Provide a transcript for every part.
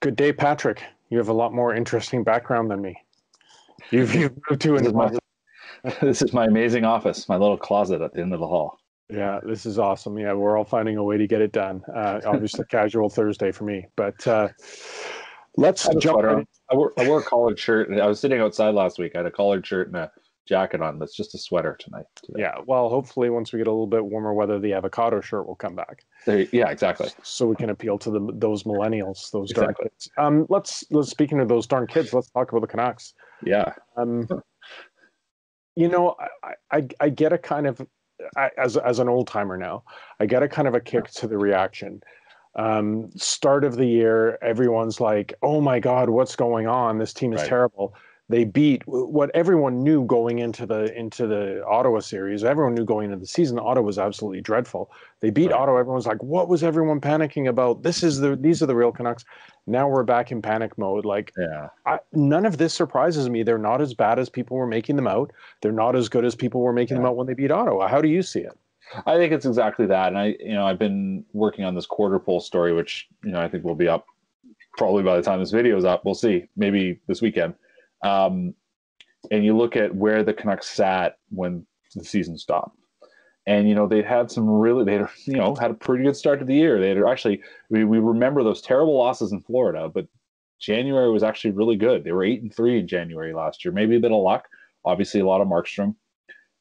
Good day, Patrick. You have a lot more interesting background than me. You've, you've moved to this, is my, this is my amazing office, my little closet at the end of the hall. Yeah, this is awesome. Yeah, we're all finding a way to get it done. Uh, obviously, casual Thursday for me, but uh, let's jump. Right I, wore, I wore a collared shirt. I was sitting outside last week. I had a collared shirt and a jacket on. That's just a sweater tonight. Today. Yeah, well, hopefully, once we get a little bit warmer weather, the avocado shirt will come back. Yeah, exactly. So we can appeal to the those millennials, those exactly. darn kids. Um, let's let's speaking of those darn kids, let's talk about the Canucks. Yeah. Um, you know, I, I I get a kind of I, as as an old timer now, I get a kind of a kick to the reaction. Um, start of the year, everyone's like, "Oh my God, what's going on? This team is right. terrible." They beat what everyone knew going into the into the Ottawa series. Everyone knew going into the season, Ottawa was absolutely dreadful. They beat right. Ottawa. Everyone's like, "What was everyone panicking about? This is the these are the real Canucks." Now we're back in panic mode. Like, yeah, I, none of this surprises me. They're not as bad as people were making them out. They're not as good as people were making yeah. them out when they beat Ottawa. How do you see it? I think it's exactly that. And I, you know, I've been working on this quarter pole story, which you know I think will be up probably by the time this video is up. We'll see. Maybe this weekend. Um, and you look at where the Canucks sat when the season stopped. And you know they had some really they you know had a pretty good start to the year. They had actually we, we remember those terrible losses in florida but january was actually really good. They were eight and three in january last year. Maybe a bit of luck. Obviously a lot of markstrom.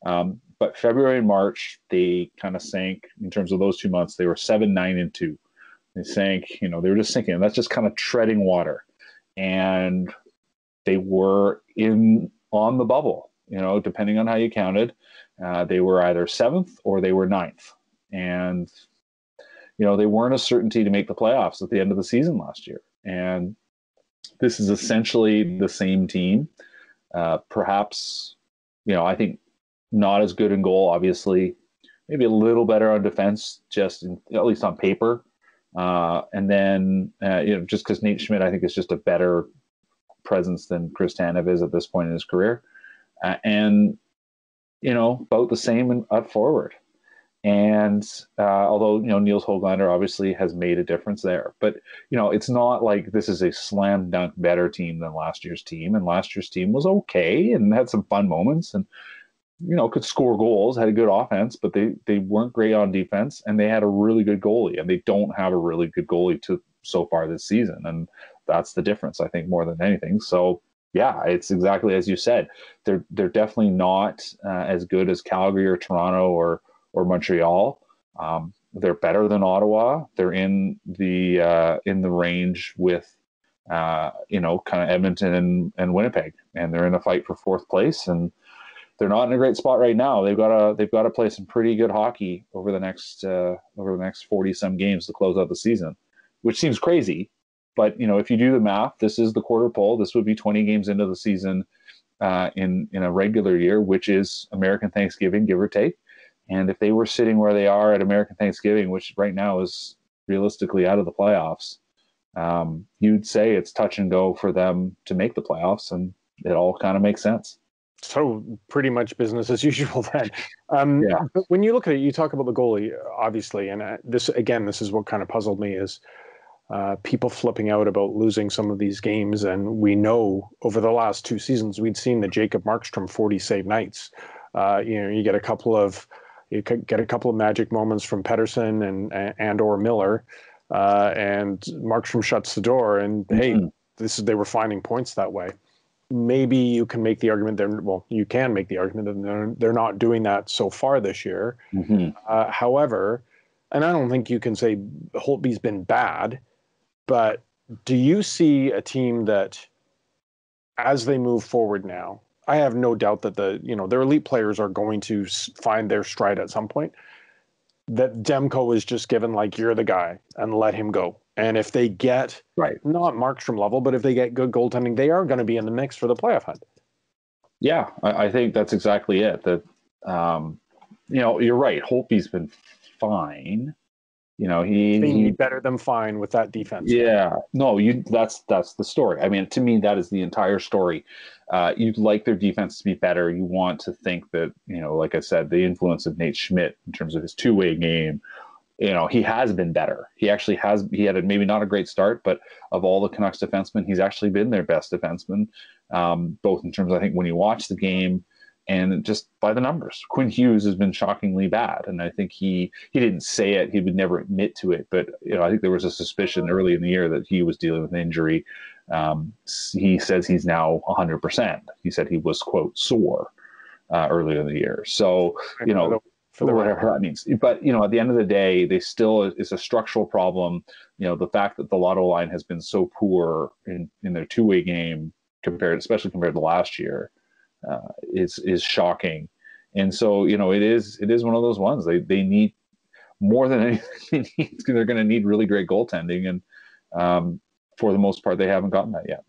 Um, but february and march they kind of sank in terms of those two months. They were seven nine and two. They sank you know they were just sinking. That's just kind of treading water. And they were in on the bubble you know depending on how you counted uh, they were either seventh or they were ninth. And, you know, they weren't a certainty to make the playoffs at the end of the season last year. And this is essentially the same team. Uh, perhaps, you know, I think not as good in goal, obviously. Maybe a little better on defense, just in, at least on paper. Uh, and then, uh, you know, just because Nate Schmidt, I think, is just a better presence than Chris Tanev is at this point in his career. Uh, and you know, about the same and up forward. And uh, although you know Nils Hoglander obviously has made a difference there, but you know it's not like this is a slam dunk better team than last year's team. And last year's team was okay and had some fun moments and you know could score goals, had a good offense, but they they weren't great on defense and they had a really good goalie. And they don't have a really good goalie to so far this season, and that's the difference I think more than anything. So yeah, it's exactly as you said. They're they're definitely not uh, as good as Calgary or Toronto or or Montreal. Um, they're better than Ottawa. They're in the uh, in the range with uh, you know kind of Edmonton and, and Winnipeg, and they're in a fight for fourth place. And they're not in a great spot right now. They've got to they've got to play some pretty good hockey over the next uh, over the next forty some games to close out the season, which seems crazy but you know, if you do the math, this is the quarter pole. This would be 20 games into the season uh, in in a regular year, which is American Thanksgiving, give or take. And if they were sitting where they are at American Thanksgiving, which right now is realistically out of the playoffs, um, you'd say it's touch and go for them to make the playoffs, and it all kind of makes sense. So pretty much business as usual then. Um, yeah. But when you look at it, you talk about the goalie, obviously, and uh, this again, this is what kind of puzzled me is uh, people flipping out about losing some of these games. And we know over the last two seasons, we'd seen the Jacob Markstrom 40 save nights. Uh, you know, you get a couple of you get a couple of magic moments from Pettersson and and or Miller, uh, and Markstrom shuts the door. And mm-hmm. hey, this is they were finding points that way. Maybe you can make the argument they're well, you can make the argument that they're they're not doing that so far this year. Mm-hmm. Uh, however, and I don't think you can say Holtby's been bad but do you see a team that, as they move forward now, I have no doubt that the you know their elite players are going to find their stride at some point. That Demko is just given like you're the guy and let him go. And if they get right, not Markstrom level, but if they get good goaltending, they are going to be in the mix for the playoff hunt. Yeah, I, I think that's exactly it. That um, you know, you're right. Holtby's been fine. You know, he, he better than fine with that defense. Yeah, no, you that's that's the story. I mean, to me, that is the entire story. Uh, you'd like their defense to be better. You want to think that you know, like I said, the influence of Nate Schmidt in terms of his two way game, you know, he has been better. He actually has. He had a, maybe not a great start, but of all the Canucks defensemen, he's actually been their best defenseman, um, both in terms. Of, I think when you watch the game and just by the numbers, Quinn Hughes has been shockingly bad, and I think he he didn't say it. He would never admit to it, but you know, I think there was a suspicion early in the year that he was dealing with an injury. Um, he says he's now 100. percent He said he was quote sore uh, earlier in the year. So you know for whatever that means. But you know, at the end of the day, they still is a structural problem. You know, the fact that the Lotto line has been so poor in in their two way game compared, especially compared to last year, uh, is is shocking. And so you know, it is it is one of those ones they they need more than anything. They need, they're going to need really great goaltending, and um, for the most part, they haven't gotten that yet.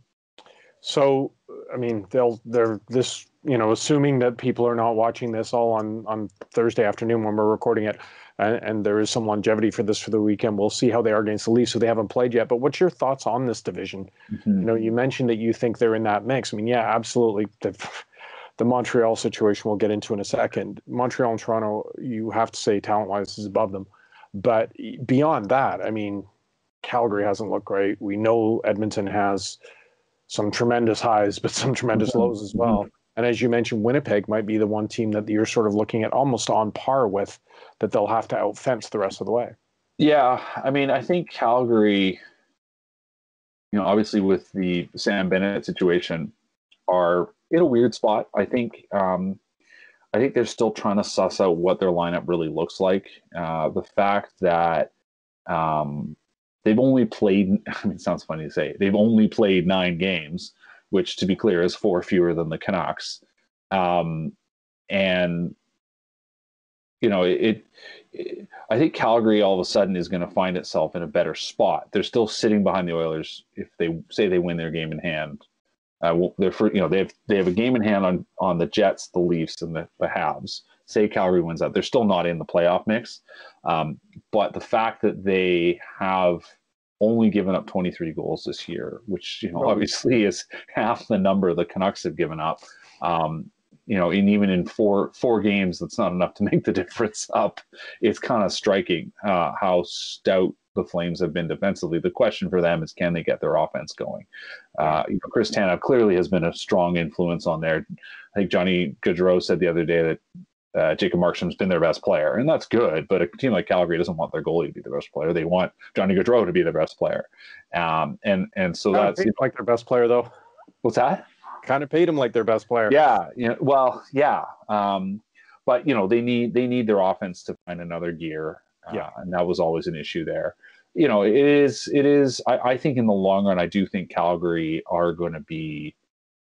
So, I mean, they'll they're this you know, assuming that people are not watching this all on on Thursday afternoon when we're recording it, and, and, there is some longevity for this for the weekend. We'll see how they are against the Leafs, who they haven't played yet. But what's your thoughts on this division? Mm-hmm. You know, you mentioned that you think they're in that mix. I mean, yeah, absolutely. The, the Montreal situation we'll get into in a second. Montreal and Toronto, you have to say talent wise is above them. But beyond that, I mean, Calgary hasn't looked great. We know Edmonton has some tremendous highs, but some tremendous mm-hmm. lows as well. And as you mentioned, Winnipeg might be the one team that you're sort of looking at almost on par with that they'll have to outfence the rest of the way. Yeah, I mean, I think Calgary, you know, obviously with the Sam Bennett situation, are in a weird spot. I think, um, I think they're still trying to suss out what their lineup really looks like. Uh, the fact that um, they've only played, I mean, it sounds funny to say, they've only played nine games which to be clear is four fewer than the Canucks. Um, and you know, it, it, I think Calgary all of a sudden is going to find itself in a better spot. They're still sitting behind the Oilers if they say they win their game in hand. Uh, they're for, you know they have they have a game in hand on on the Jets, the Leafs, and the, the Habs. Say Calgary wins that, they're still not in the playoff mix. Um, but the fact that they have only given up 23 goals this year, which you know obviously is half the number the Canucks have given up. Um, you know, and even in four four games, that's not enough to make the difference up. It's kind of striking uh, how stout the Flames have been defensively. The question for them is, can they get their offense going? Uh, you know, Chris Tanev clearly has been a strong influence on there. I think Johnny Gaudreau said the other day that uh, Jacob Markstrom's been their best player, and that's good. But a team like Calgary doesn't want their goalie to be the best player; they want Johnny Gaudreau to be the best player. Um, and and so that's you know, like their best player, though. What's that? Kind of paid him like their best player. Yeah. You know, well, yeah. Um, but you know, they need they need their offense to find another gear. Uh, yeah, and that was always an issue there. You know, it is it is. I, I think in the long run, I do think Calgary are going to be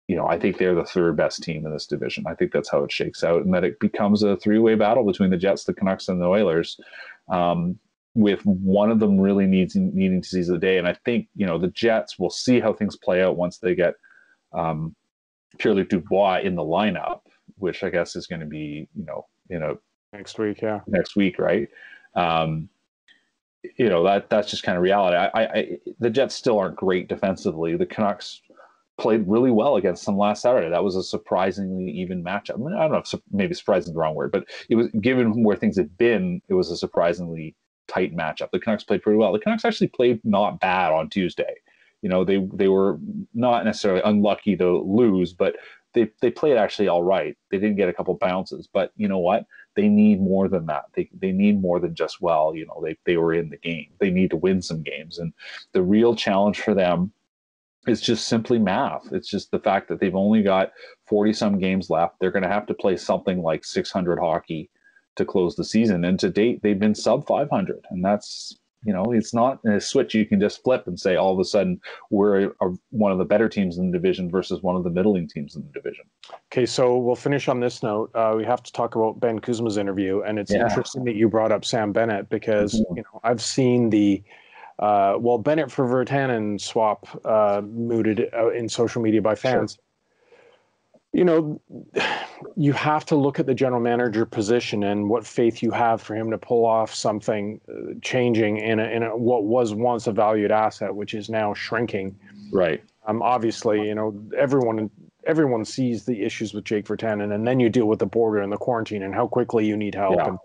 you know, I think they're the third best team in this division. I think that's how it shakes out, and that it becomes a three-way battle between the Jets, the Canucks, and the Oilers, um, with one of them really needs needing to seize the day. And I think you know the Jets will see how things play out once they get um, Pierre-Luc Dubois in the lineup, which I guess is going to be you know you know next week, yeah, next week, right? Um, you know that that's just kind of reality. I, I, the Jets still aren't great defensively. The Canucks played really well against them last Saturday. That was a surprisingly even matchup. I, mean, I don't know if maybe surprising is the wrong word, but it was given where things had been, it was a surprisingly tight matchup. The Canucks played pretty well. The Canucks actually played not bad on Tuesday. You know, they they were not necessarily unlucky to lose, but they they played actually all right. They didn't get a couple bounces, but you know what? They need more than that. They they need more than just well, you know, they they were in the game. They need to win some games. And the real challenge for them is just simply math. It's just the fact that they've only got 40 some games left. They're going to have to play something like 600 hockey to close the season. And to date, they've been sub 500. And that's, you know, it's not a switch you can just flip and say all of a sudden we're a, a, one of the better teams in the division versus one of the middling teams in the division. Okay, so we'll finish on this note. Uh, we have to talk about Ben Kuzma's interview. And it's yeah. interesting that you brought up Sam Bennett because, mm-hmm. you know, I've seen the uh, well, Bennett for Virtanen swap uh, mooted uh, in social media by fans. Sure. You know, you have to look at the general manager position and what faith you have for him to pull off something uh, changing in, a, in a, what was once a valued asset, which is now shrinking. Right. Um, obviously, you know, everyone everyone sees the issues with Jake Virtanen, and then you deal with the border and the quarantine and how quickly you need help. Yeah. And,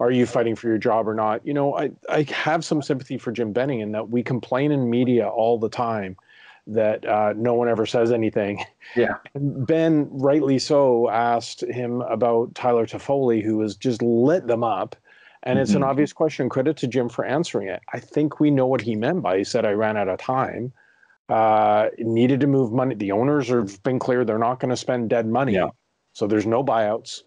are you fighting for your job or not? You know, I, I have some sympathy for Jim Benning in that we complain in media all the time that uh, no one ever says anything. Yeah. Ben, rightly so, asked him about Tyler Toffoli, who has just lit them up. And mm-hmm. it's an mm-hmm. obvious question. Credit to Jim for answering it. I think we know what he meant by he said, I ran out of time. Uh, needed to move money. The owners have been clear they're not going to spend dead money. Yeah. So there's no buyouts.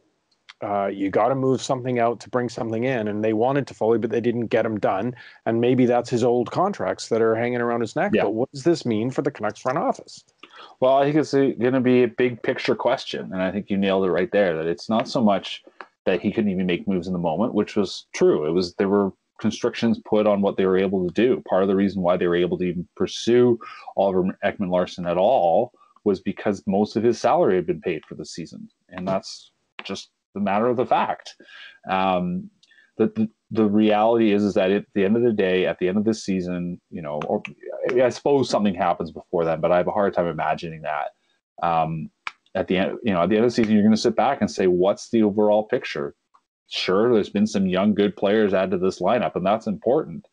Uh, you got to move something out to bring something in. And they wanted Toffoli, but they didn't get him done. And maybe that's his old contracts that are hanging around his neck. Yeah. But what does this mean for the Canucks front office? Well, I think it's going to be a big picture question. And I think you nailed it right there that it's not so much that he couldn't even make moves in the moment, which was true. It was there were constrictions put on what they were able to do. Part of the reason why they were able to even pursue Oliver Ekman Larsson at all was because most of his salary had been paid for the season. And that's just the matter of the fact. Um, the, the, the reality is is that at the end of the day, at the end of this season, you know, or I suppose something happens before then, but I have a hard time imagining that. Um, at the end, you know, at the end of the season, you're going to sit back and say, what's the overall picture? Sure, there's been some young, good players added to this lineup, and that's important.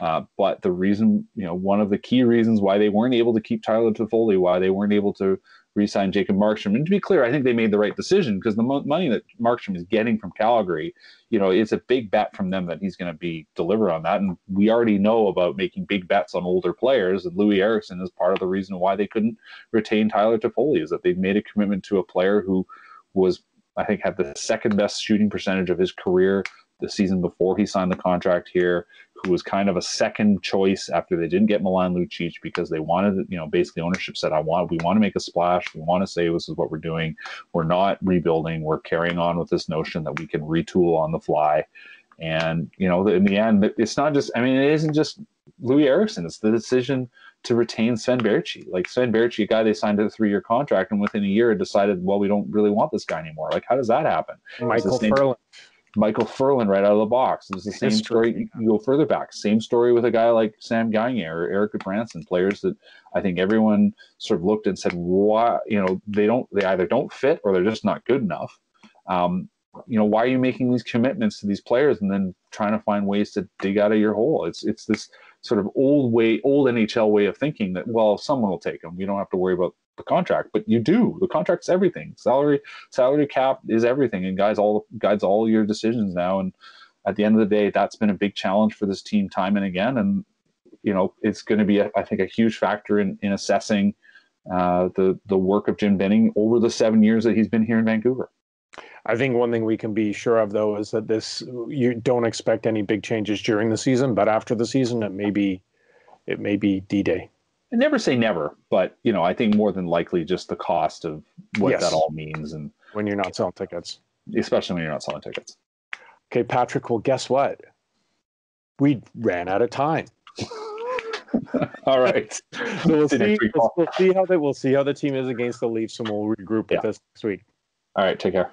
Uh, but the reason, you know, one of the key reasons why they weren't able to keep Tyler Toffoli, why they weren't able to re-sign Jacob Markstrom. And to be clear, I think they made the right decision because the mo- money that Markstrom is getting from Calgary, you know, it's a big bet from them that he's going to be delivered on that. And we already know about making big bets on older players. And Loui Eriksson is part of the reason why they couldn't retain Tyler Toffoli is that they've made a commitment to a player who was, I think, had the second best shooting percentage of his career the season before he signed the contract here, who was kind of a second choice after they didn't get Milan Lucic because they wanted, you know, basically ownership said, I want, we want to make a splash. We want to say this is what we're doing. We're not rebuilding. We're carrying on with this notion that we can retool on the fly. And, you know, in the end, it's not just, I mean, it isn't just Loui Eriksson. It's the decision to retain Sven Baertschi. Like Sven Baertschi, a guy they signed a three-year contract, and within a year decided, well, we don't really want this guy anymore. Like, how does that happen? Michael Ferland. Michael Ferland right out of the box. It's the same story. You go further back. Same story with a guy like Sam Gagner or Erik Gudbranson, players that I think everyone sort of looked and said, "Why? You know, they don't. They either don't fit or they're just not good enough." Um, you know, why are you making these commitments to these players and then trying to find ways to dig out of your hole? It's it's this sort of old way, old NHL way of thinking that well, someone will take them. We don't have to worry about the contract, but you do. The contract's everything. Salary salary cap is everything, and guys all guides all your decisions now. And at the end of the day, that's been a big challenge for this team time and again. And you know, it's going to be, a, I think, a huge factor in in assessing uh, the the work of Jim Benning over the seven years that he's been here in Vancouver. I think one thing we can be sure of, though, is that this you don't expect any big changes during the season, but after the season, it may be it may be D Day. I never say never, but you know, I think more than likely just the cost of what yes. that all means, and when you're not selling tickets, especially when you're not selling tickets. Okay, Patrick. Well, guess what? We ran out of time. all right. so we'll see. We'll, we'll, see how they. We'll see how the team is against the Leafs, and we'll regroup with yeah. this next week. All right. Take care.